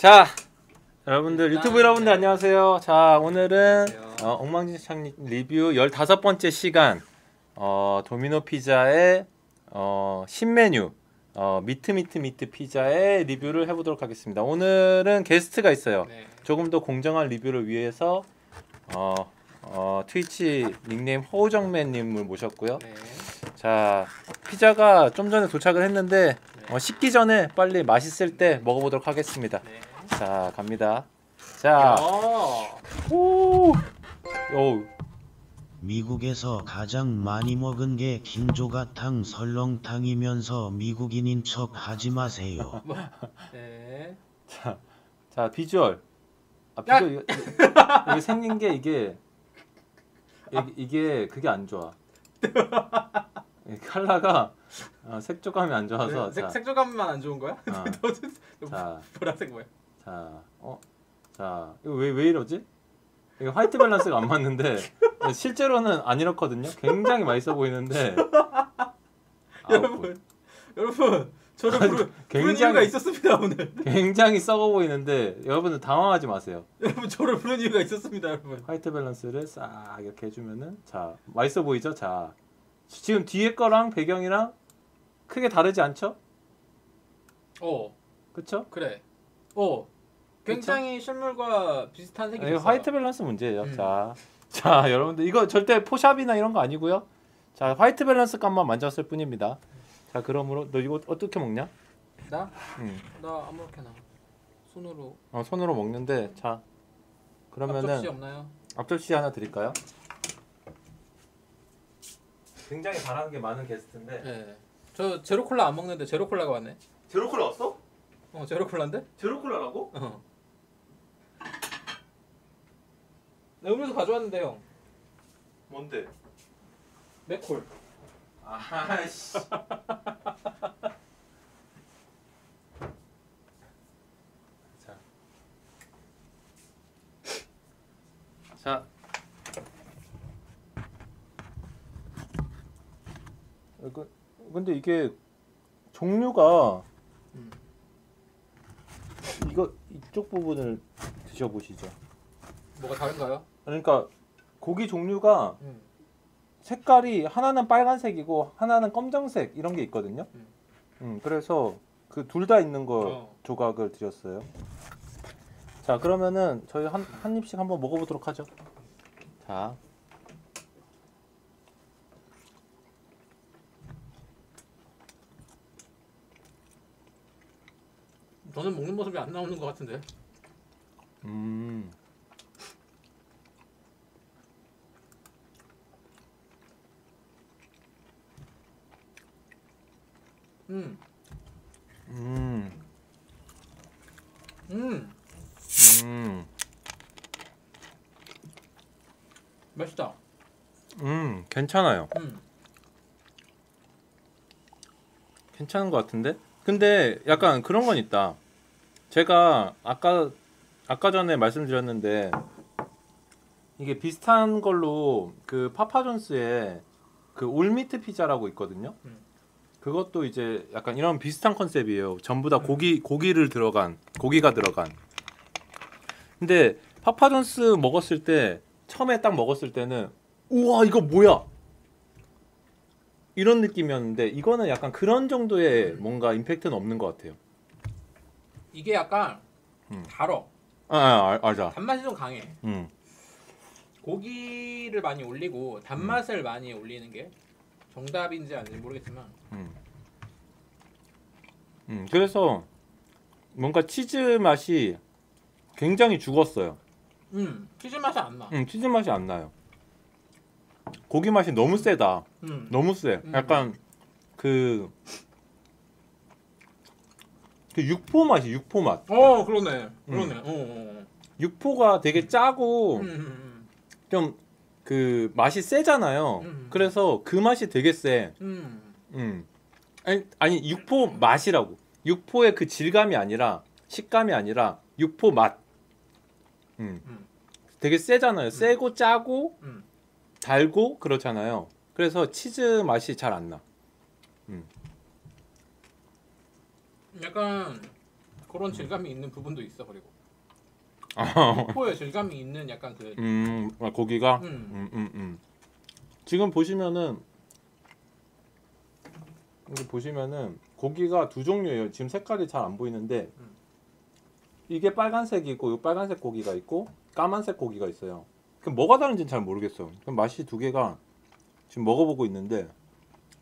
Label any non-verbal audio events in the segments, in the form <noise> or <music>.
자, 여러분들 유튜브 여러분들 안녕하세요. 자, 오늘은 어, 엉망진창 리뷰 15번째 시간 어, 도미노 피자의 어, 신메뉴 어, 미트 미트 미트 피자의 리뷰를 해보도록 하겠습니다. 오늘은 게스트가 있어요. 네. 조금 더 공정한 리뷰를 위해서 어, 어, 트위치 닉네임 허우정맨님을 모셨고요. 네. 자, 피자가 좀 전에 도착을 했는데 어, 식기 전에 빨리 맛있을 때 먹어보도록 하겠습니다. 네. 자, 갑니다. 자, 어. 오, 오, 미국에서 가장 많이 먹은 게 김조가탕 설렁탕이면서 미국인인 척 하지 마세요. <laughs> 네. 자, 자 비주얼. 아 야! 비주얼 이게, 이게 생긴 게 이게 이게, 이 게 그게 안 좋아. 이 칼라가 어, 색조감이 안 좋아서 네, 색, 자, 색조감만 안 좋은 거야? 어, <laughs> 너 자, 보라색 뭐야? 자, 어, 자, 이거 왜 왜 이러지? 이게 white balance가 안 맞는데 <laughs> 실제로는 안 이렇거든요. 굉장히 맛있어 보이는데 <laughs> 여러분, 여러분, 저를 부르, 부른 굉장히- 이유가 있었습니다 오늘. 굉장히 썩어 보이는데 여러분들 당황하지 마세요. 여러분, 저를 부른 이유가 있었습니다, 여러분. white balance를 싹 이렇게 해주면은 자 맛있어 보이죠? 자 지금 뒤에 거랑 배경이랑 크게 다르지 않죠? 어, 그쵸? 그래. 어, 굉장히 실물과 비슷한 색이 이게 있어. white balance 문제예요. 음. 자, 자 <laughs> 여러분들 이거 절대 포샵이나 이런 거 아니고요. 자 white balance 값만 만졌을 뿐입니다. 자 그러므로 너 이거 어떻게 먹냐? 나, 음, 나 아무렇게나 손으로. 어, 손으로 먹는데 자 앞접시 그러면은 없나요? 앞접시 하나 드릴까요? 굉장히 바라는 게 많은 게스트인데 네. 저 제로 콜라 안 먹는데 제로 콜라가 왔네. 제로 콜라 왔어? 어, 제로 콜라인데? 제로 콜라라고? 어. 내 음료수 가져왔는데 형. 뭔데? 맥콜. 아씨. <laughs> 자. 자. 이거 근데 이게 종류가 음. 이거 이쪽 부분을 드셔보시죠. 뭐가 다른가요? 그러니까 고기 종류가 음. 색깔이 하나는 빨간색이고 하나는 검정색 이런 게 있거든요. 음. 음, 그래서 그 둘 다 있는 거 어. 조각을 드렸어요. 자 그러면은 저희 한, 한 입씩 한번 먹어보도록 하죠. 자, 저는 먹는 모습이 안 나오는 것 같은데. 음, 음. 음, 음. 음, 맛있다. 음, 괜찮아요. 음. 괜찮은 것 같은데? 근데 약간 그런 건 있다. 제가 아까 아까 전에 말씀드렸는데 이게 비슷한 걸로 그 파파존스의 그 올미트 피자라고 있거든요. 음. 그것도 이제 약간 이런 비슷한 컨셉이에요. 전부 다 고기 고기를 들어간 고기가 들어간. 근데 파파존스 먹었을 때 처음에 딱 먹었을 때는 우와 이거 뭐야 이런 느낌이었는데 이거는 약간 그런 정도의 뭔가 임팩트는 없는 것 같아요. 이게 약간 음. 달어. 아, 아 알- 알자. 단맛이 좀 강해. 음, 고기를 많이 올리고 단맛을 많이 올리는 게 정답인지 아닌지 모르겠지만 음, 음. 그래서 뭔가 치즈 맛이 굉장히 죽었어요. 음 치즈 맛이 안 나. 음, 치즈 맛이 안 나요. 고기 맛이 너무 세다. 음. 너무 세. 음. 약간 그, 그 육포 맛이 육포 맛. 어 그러네. 그러네. 어, 어, 육포가 되게 짜고 어. 음, 음, 좀 그 맛이 세잖아요. 음. 그래서 그 맛이 되게 세. 음. 음. 음. 아니, 아니 육포 맛이라고. 육포의 그 질감이 아니라 식감이 아니라 육포 맛. 음. 음. 되게 세잖아요. 세고 짜고 음. 달고 그렇잖아요. 그래서 치즈 맛이 잘 안 나. 약간 그런 질감이 있는 부분도 있어 그리고 아, 포에 질감이 있는 약간 그 음, 아, 고기가 음. 음, 음, 음. 지금 보시면은 여기 보시면은 고기가 두 종류예요. 지금 색깔이 잘 안 보이는데 음. 이게 빨간색이고 이 빨간색 고기가 있고 까만색 고기가 있어요. 그럼 뭐가 다른지는 잘 모르겠어. 그럼 맛이 두 개가 지금 먹어보고 있는데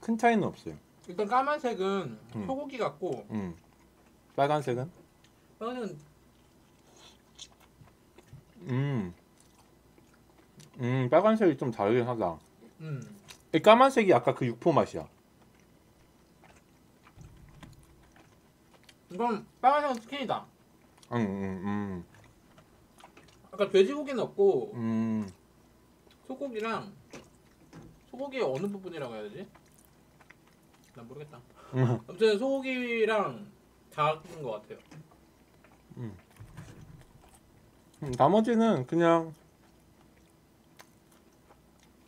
큰 차이는 없어요. 일단 까만색은 음. 소고기 같고 음. 빨간색은 빨간색은 음. 음, 빨간색이 좀 다르긴 하다. 음 이 까만색이 아까 그 육포 맛이야. 이건 빨간색은 치킨이다. 음, 음, 아까 돼지고기는 없고 음. 음. 소고기랑 소고기의 어느 부분이라고 해야 되지? 난 모르겠다. 음. 아무튼 소고기랑 다른 것 같아요. 음, 나머지는 그냥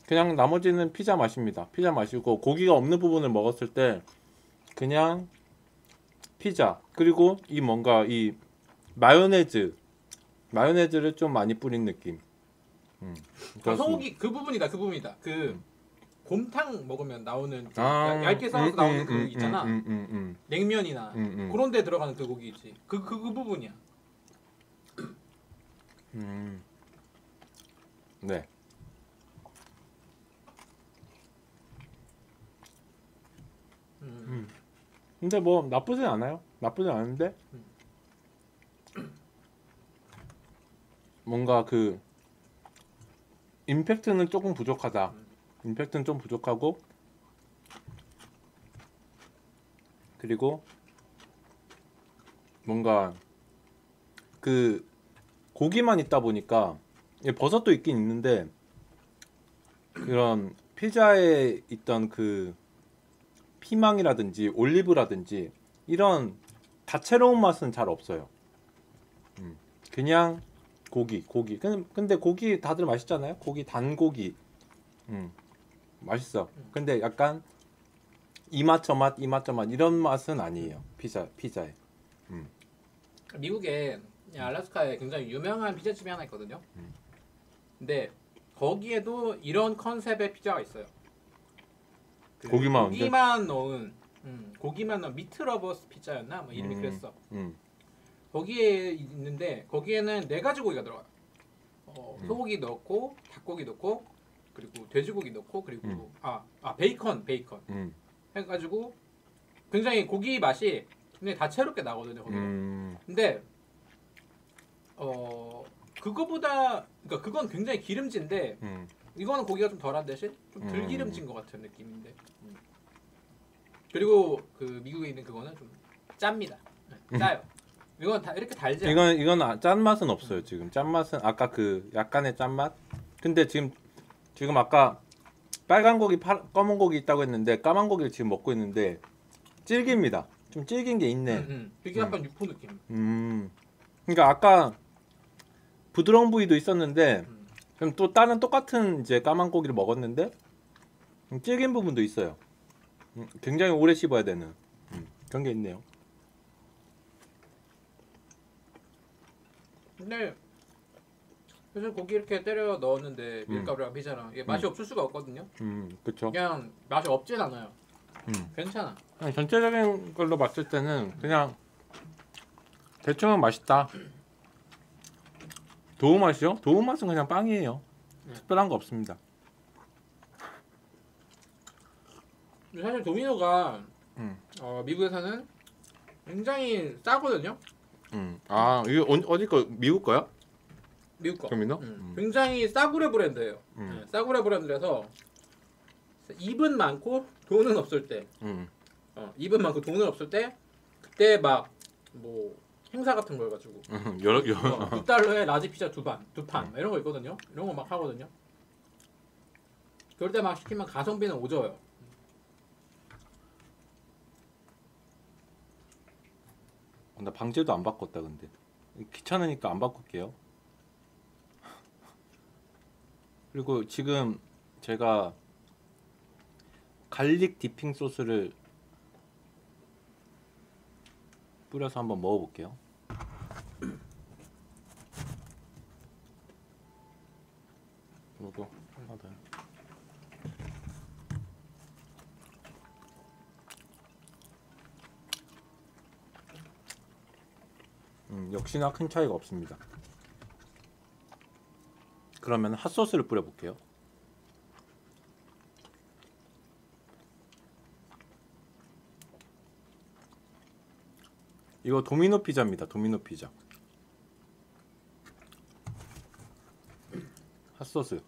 그냥 나머지는 피자 맛입니다. 피자 맛이고 고기가 없는 부분을 먹었을 때 그냥 피자 그리고 이 뭔가 이 마요네즈 마요네즈를 좀 많이 뿌린 느낌. 음, 아. 소고기 그 부분이다. 그 부분이다. 그 곰탕 먹으면 나오는 그 아, 얇게 썰어서 음, 나오는 음, 그 음, 있잖아. 음, 음, 음, 냉면이나 음, 음, 그런 데 들어가는 그 고기 있지. 그 그 그 부분이야. 음. 네. 음. 근데 뭐 나쁘진 않아요. 나쁘진 않은데 음. 뭔가 그 임팩트는 조금 부족하다. 음. 임팩트는 좀 부족하고 그리고 뭔가 그 고기만 있다 보니까 예, 버섯도 있긴 있는데 그런 피자에 있던 그 피망이라든지 올리브라든지 이런 다채로운 맛은 잘 없어요. 음, 그냥 고기, 고기. 근- 근데 고기 다들 맛있잖아요. 고기 단고기. 음, 맛있어. 근데 약간 이맛 저 맛, 이맛 저맛 이런 맛은 아니에요. 피자, 피자에. 미국에 알래스카에 굉장히 유명한 피자집이 하나 있거든요. 음. 근데 거기에도 이런 컨셉의 피자가 있어요. 그 고기만? 고기만 넣은 음, 고기만 넣은 Meat Lovers 피자였나? 뭐 이름이 음. 그랬어. 음, 거기에 있는데 거기에는 네 가지 고기가 들어가요. 어, 음. 소고기 넣고 닭고기 넣고 그리고 돼지고기 넣고 그리고 음. 아, 아 베이컨 베이컨 음, 해가지고 굉장히 고기 맛이 굉장히 다채롭게 나거든요. 거기는. 음, 근데 어 그거보다 그러니까 그건 굉장히 기름진데 음. 이거는 고기가 좀 덜한 대신 좀덜 음. 기름진 것 같은 느낌인데 음. 그리고 그 미국에 있는 그거는 좀 짭니다 네, 짜요 이건 다 이렇게 달지 않아 이건 이건 아- 짠 맛은 없어요. 지금 짠 맛은 아까 그 약간의 짠 맛. 근데 지금 지금 아까 빨간 고기, 파, 검은 고기 있다고 했는데 까만 고기를 지금 먹고 있는데 질깁니다. 좀 질긴 게 있네. 음, 음. 되게 약간 육포 느낌 음. 그러니까 아까 부드러운 부위도 있었는데 음. 그럼 또 다른 똑같은 이제 까만 고기를 먹었는데 음, 질긴 부분도 있어요. 음, 굉장히 오래 씹어야 되는 음, 그런 게 있네요. 근데 사실 고기 이렇게 때려 넣었는데 음. 밀가루랑 피자랑 이게 맛이 없을 수가 없거든요 음, 그렇죠. 그냥 맛이 없진 않아요 음. 괜찮아 전체적인 걸로 봤을 때는 그냥 대충은 맛있다. 도우 맛이요? 도우 맛은 그냥 빵이에요. 네. 특별한 거 없습니다. 사실 도미노가 음. 어, 미국에서는 굉장히 싸거든요 음. 아 이거 어- 어디 거 미국 거야? 미국 거 도미노? 음, 음. 굉장히 싸구려 브랜드예요. 음. 네, 싸구려 브랜드라서 입은 많고 돈은 없을 때, 음. 어, 입은 많고 돈은 없을 때 그때 막 뭐 행사 같은 걸 가지고 음. 여러 여러. 어, 2달러에 large 피자 두 판, 두판 이런 거 있거든요. 이런 거 막 하거든요. 그럴 때 막 시키면 가성비는 오져요. 어, 나 방제도 안 바꿨다 근데 귀찮으니까 안 바꿀게요. 그리고 지금 제가 갈릭 디핑 소스를 뿌려서 한번 먹어볼게요. 이것도 하나 더. 음, 역시나 큰 차이가 없습니다. 그러면 핫소스를 뿌려볼게요. 이거 도미노 피자입니다. 도미노 피자. 핫소스.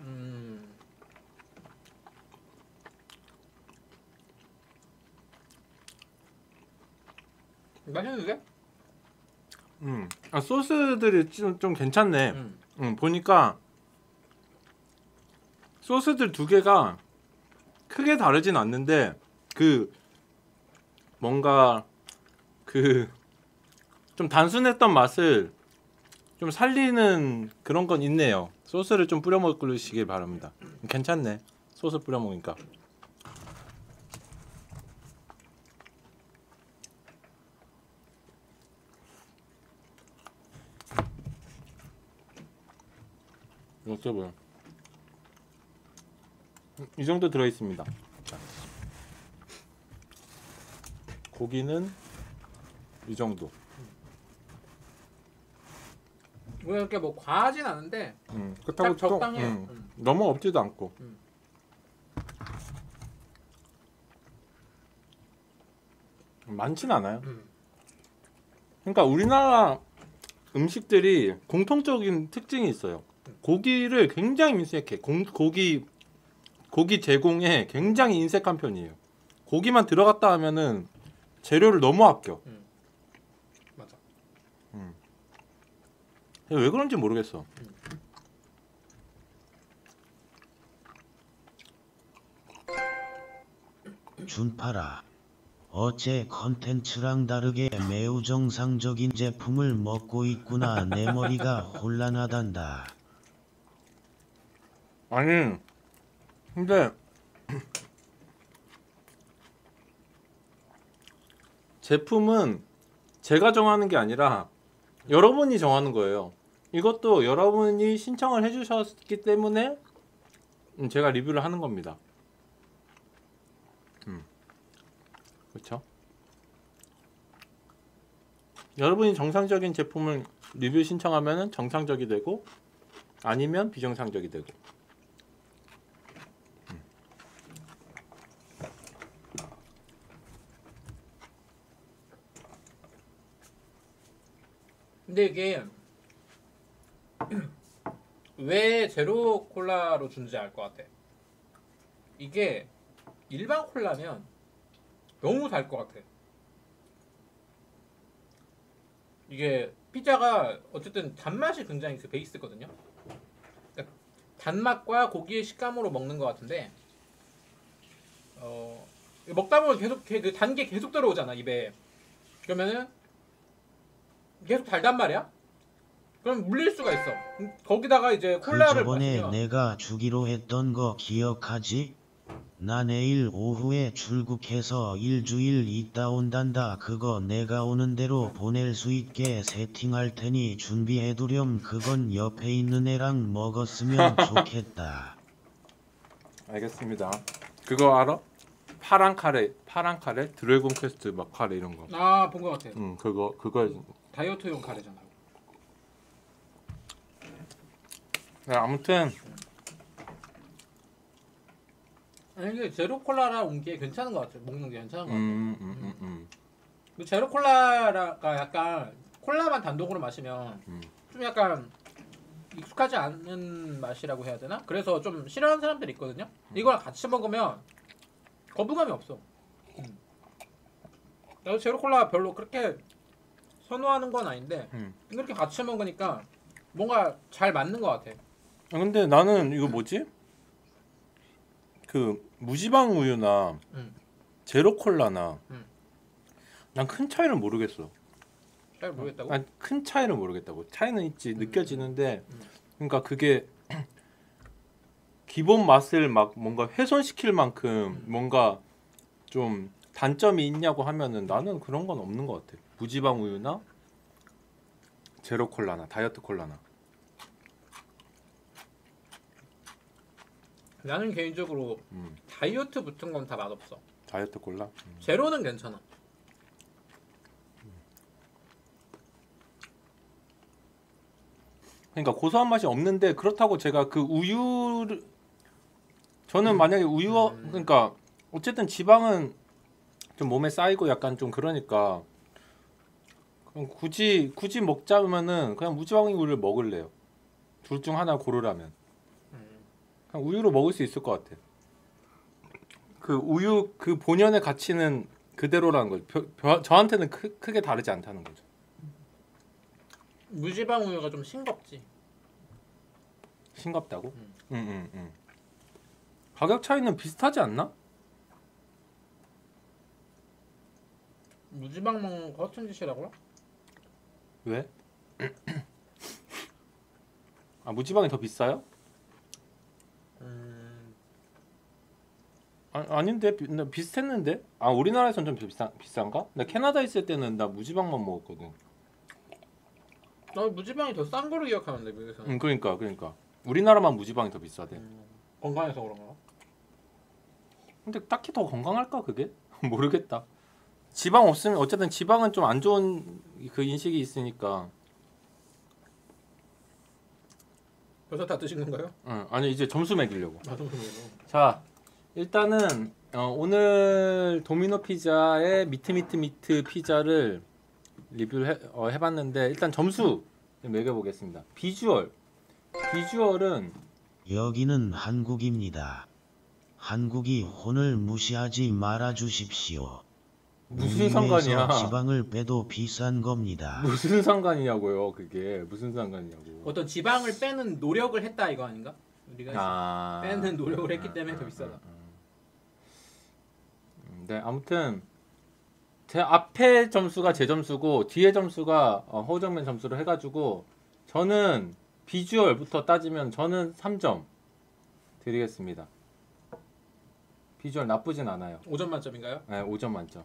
음. 맛있는데? 음, 아, 소스들이 좀, 좀 괜찮네. 음. 음, 보니까 소스들 두 개가 크게 다르진 않는데 그 뭔가 그 좀 단순했던 맛을 좀 살리는 그런 건 있네요. 소스를 좀 뿌려 먹으시길 바랍니다. 괜찮네. 소스 뿌려 먹으니까. 이거 뭐야? 이 정도 들어 있습니다. 자. 고기는 이 정도. 뭐 이렇게 뭐 과하진 않은데 음, 딱 그렇다고 또, 적당해요. 음, 음. 너무 없지도 않고. 음. 많진 않아요. 음. 그러니까 우리나라 음식들이 공통적인 특징이 있어요. 고기를 굉장히 인색해. 공, 고기 고기 제공에 굉장히 인색한 편이에요. 고기만 들어갔다 하면은 재료를 너무 아껴. 맞아. 왜 그런지 모르겠어. 준파라. 어째 컨텐츠랑 다르게 매우 정상적인 제품을 먹고 있구나 내 머리가 <laughs> 혼란하단다. 아니 근데 제품은 제가 정하는 게 아니라 여러분이 정하는 거예요. 이것도 여러분이 신청을 해주셨기 때문에 음, 제가 리뷰를 하는 겁니다. 음. 그렇죠? 여러분이 정상적인 제품을 리뷰 신청하면 정상적이 되고 아니면 비정상적이 되고 근데 이게 <clears throat> 왜 제로 콜라로 준지 알 것 같아. 이게 일반 콜라면 너무 달 것 같아. 이게 피자가 어쨌든 단맛이 굉장히 그 베이스거든요. 그러니까 단맛과 고기의 식감으로 먹는 것 같은데 어, 먹다 보면 계속 그단게 계속 들어오잖아 입에. 그러면은 계속 달단 말이야. 그럼 물릴 수가 있어. 음, 거기다가 이제 그 콜라를 저번에 마시면 내가 주기로 했던 거 기억하지? 나 내일 오후에 출국해서 일주일 있다 온단다. 그거 내가 오는 대로 보낼 수 있게 세팅할 테니 준비해두렴. 그건 옆에 있는 애랑 먹었으면 <laughs> 좋겠다. 알겠습니다. 그거 알아? 파란 카레, 파란 카레, 드래곤 퀘스트 막 카레 이런 거. 아 본 것 같아. 음, 그거 그거. 다이어트용 카레잖아. 네, 아무튼 아니 이게 제로 콜라라 온 게 괜찮은 것 같아. 먹는 게 괜찮은 것 같아. 음, 음, 음, 음. 그 제로 콜라가 약간 콜라만 단독으로 마시면 음. 좀 약간 익숙하지 않은 맛이라고 해야 되나? 그래서 좀 싫어하는 사람들이 있거든요. 이거랑 같이 먹으면 거부감이 없어. 음. 나도 제로 콜라 별로 그렇게 선호하는 건 아닌데 음. 이렇게 같이 먹으니까 뭔가 잘 맞는 것 같아. 아, 근데 나는 이거 뭐지? 그 무지방 우유나 음. 제로 콜라나 음. 난큰 차이를 모르겠어. 잘 모르겠다고? 아니, 큰 차이를 모르겠다고. 차이는 있지 느껴지는데 음. 그러니까 그게 기본 맛을 막 뭔가 훼손시킬 만큼 음. 뭔가 좀 단점이 있냐고 하면은 나는 그런 건 없는 것 같아. 무지방 우유나 제로 콜라나 다이어트 콜라나. 나는 개인적으로 음. 다이어트 붙은 건 다 맛없어. 다이어트 콜라. 음. 제로는 괜찮아. 그러니까 고소한 맛이 없는데 그렇다고 제가 그 우유를 저는 만약에 우유 음. 그러니까 어쨌든 지방은 좀 몸에 쌓이고 약간 좀 그러니까 굳이 굳이 먹자면은 그냥 무지방 우유를 먹을래요. 둘 중 하나 고르라면 음. 그냥 우유로 먹을 수 있을 것 같아. 그 우유 그 본연의 가치는 그대로라는 거죠. 벼- 벼- 저한테는 크, 크게 다르지 않다는 거죠. 무지방 우유가 좀 싱겁지. 싱겁다고? 음. 응, 응, 응. 가격 차이는 비슷하지 않나? 무지방 먹는 거 허튼 짓이라고요? 왜? 아 무지방이 더 비싸요? 음. 아, 아닌데 비, 나 비슷했는데? 아 우리나라에선 좀 비싼 비싼가? 나 캐나다 있을 때는 나 무지방만 먹었거든. 나 무지방이 더 싼 거로 기억하는데 미국에서는. 응, 그러니까 그러니까 우리나라만 무지방이 더 비싸대. 음. 건강해서 그런가? 근데 딱히 더 건강할까 그게? <laughs> 모르겠다. 지방 없으면 어쨌든 지방은 좀 안 좋은 그 인식이 있으니까. 벌써 다 드신 건가요? 응, 아니 이제 점수 매기려고. 아 정말로. 자 일단은 어, 오늘 도미노 피자의 미트 미트 미트 피자를 리뷰를 해, 어, 해봤는데 일단 점수 좀 매겨보겠습니다. 비주얼 비주얼은 여기는 한국입니다. 한국이 혼을 무시하지 말아 주십시오. 무슨 상관이야? 지방을 빼도 비싼 겁니다. 무슨 상관이냐고요? 그게 무슨 상관이냐고. 어떤 지방을 빼는 노력을 했다 이거 아닌가? 우리가 아 빼는 노력을 했기 때문에 더 비싸다. 음, 네 아무튼 제 앞에 점수가 제 점수고 뒤에 점수가 어, 허정면 점수로 해가지고 저는 비주얼부터 따지면 저는 3점 드리겠습니다. 비주얼 나쁘진 않아요. 5점 만점인가요? 네, 5점 만점.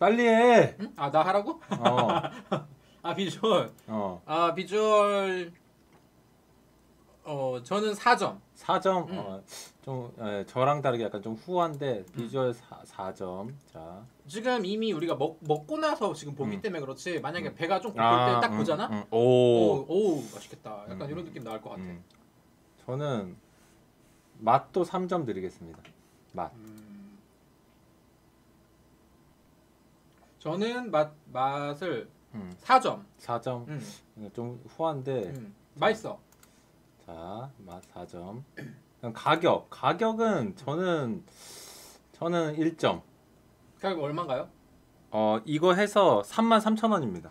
빨리 해. 응? 아나 하라고? 어, <laughs> 아 비주얼. 어. 아 비주얼. 어 저는 4점. 4점 음. 어, 좀 예, 저랑 다르게 약간 좀 후한데 비주얼 4, 4점 자 지금 이미 우리가 먹, 먹고 나서 지금 보기 음. 때문에 그렇지 만약에 배가 좀 고플 아, 때딱 음, 보잖아 음, 오, 오, 오 맛있겠다 약간 음. 이런 느낌 나올 것 같아 음. 저는 맛도 3점 드리겠습니다 맛 음. 저는 맛, 맛을 음, 4점. 4점? 음, 좀 후한데 음. 맛있어. 자 맛 4점. 그럼 가격. 가격은 저는 저는 1점. 가격 얼마인가요? 어 이거 해서 3만 3천 원입니다.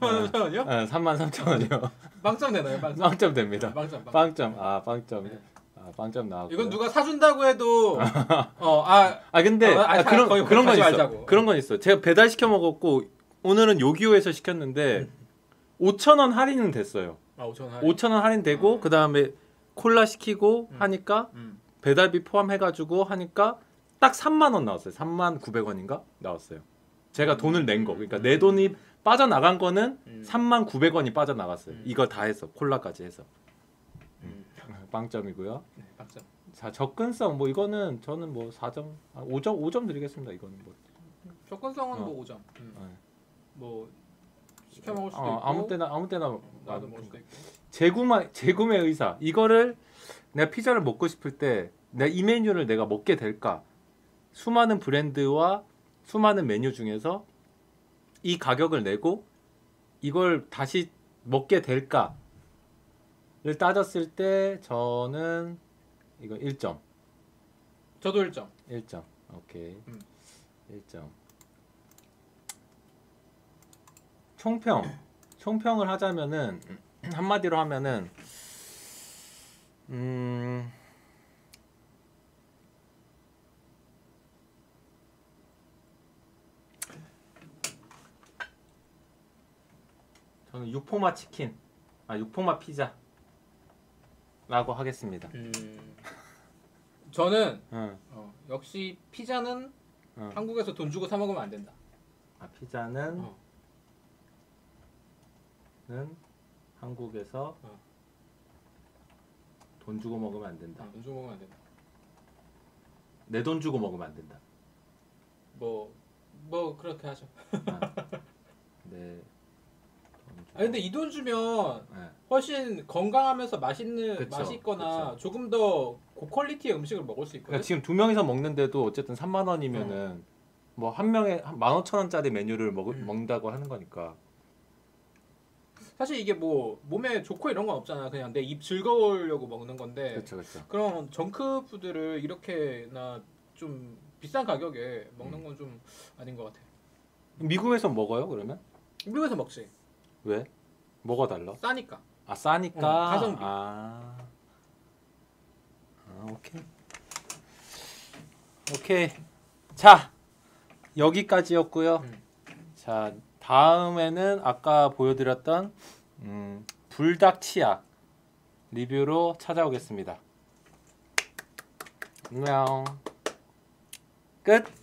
잠깐만요? 네, 3만 3천 원이요. 빵점 되나요 빵점? 빵점 됩니다. 빵점 빵점. 빵점. 아 빵점. 네. 아 빵점 나왔고 이건 누가 사준다고 해도 어 아 아 근데 어, 아, 아, 그런 거의 그런 건 있어 말자고. 그런 건 있어 제가 배달 시켜 먹었고 오늘은 요기요에서 시켰는데 5천 원 할인은 됐어요 아 5천 원 5천 원 할인 되고 그 다음에 콜라 시키고 음. 하니까 음. 배달비 포함해 가지고 하니까 딱 3만 원 나왔어요 3만 900원인가 나왔어요 제가 돈을 낸 거 그러니까 내 돈이 빠져나간 거는 음. 3만 900원이 빠져나갔어요 음. 이거 다 해서 콜라까지 해서 음. 빵점이고요. 네, 빵점. 자 접근성 뭐 이거는 저는 뭐 4점 아, 5점 5점 드리겠습니다. 이거는 뭐. 접근성은 어. 뭐 5점. 음. 네. 뭐 시켜 먹을 수도 어, 있고 아무 때나 아무 때나 나도 먹을 수도 있고. 재구매 재구매 의사. 이거를 내가 피자를 먹고 싶을 때 내가 이 메뉴를 내가 먹게 될까? 수많은 브랜드와 수많은 메뉴 중에서 이 가격을 내고 이걸 다시 먹게 될까 를 따졌을 때 저는 이거 1점. 저도 1점. 1점. 오케이. 음. 1점. 총평. 총평을 하자면은 <clears throat> 한마디로 하면은 음 저는 육포마 치킨. 아 육포마 피자 라고 하겠습니다. 음, 저는 응, 어, 역시 피자는 응. 한국에서 돈 주고 사 먹으면 안 된다. 아, 피자는 어. 는 한국에서 어. 돈 주고 먹으면 안 된다. 돈 주고 먹으면 안 된다. 내 돈 주고 먹으면 안 된다. 뭐, 뭐 그렇게 하죠. 아, 주고. <laughs> 아 근데 이 돈 주면 네. 훨씬 건강하면서 맛있는 그쵸, 맛있거나 그쵸. 조금 더 고퀄리티의 음식을 먹을 수 있거든. 그러니까 지금 두 명이서 먹는데도 어쨌든 3만 원이면은 뭐 한 명에 한 15,000원짜리 메뉴를 먹, 음. 먹는다고 하는 거니까. 사실 이게 뭐 몸에 좋고 이런 건 없잖아. 그냥 내 입 즐거우려고 먹는 건데. 그렇죠, 그렇죠. 그럼 정크 푸드를 이렇게나 좀 비싼 가격에 먹는 음. 건좀 아닌 것 같아. 미국에서 먹어요, 그러면? 미국에서 먹지. 왜? 뭐가 달라? 싸니까. 아, 싸니까. 응, 가성비. 아. 아, 오케이. 오케이. 자, 여기까지였고요. 음. 자, 다음에는 아까 보여드렸던 음, 불닭 치약 리뷰로 찾아오겠습니다. 안녕. 끝.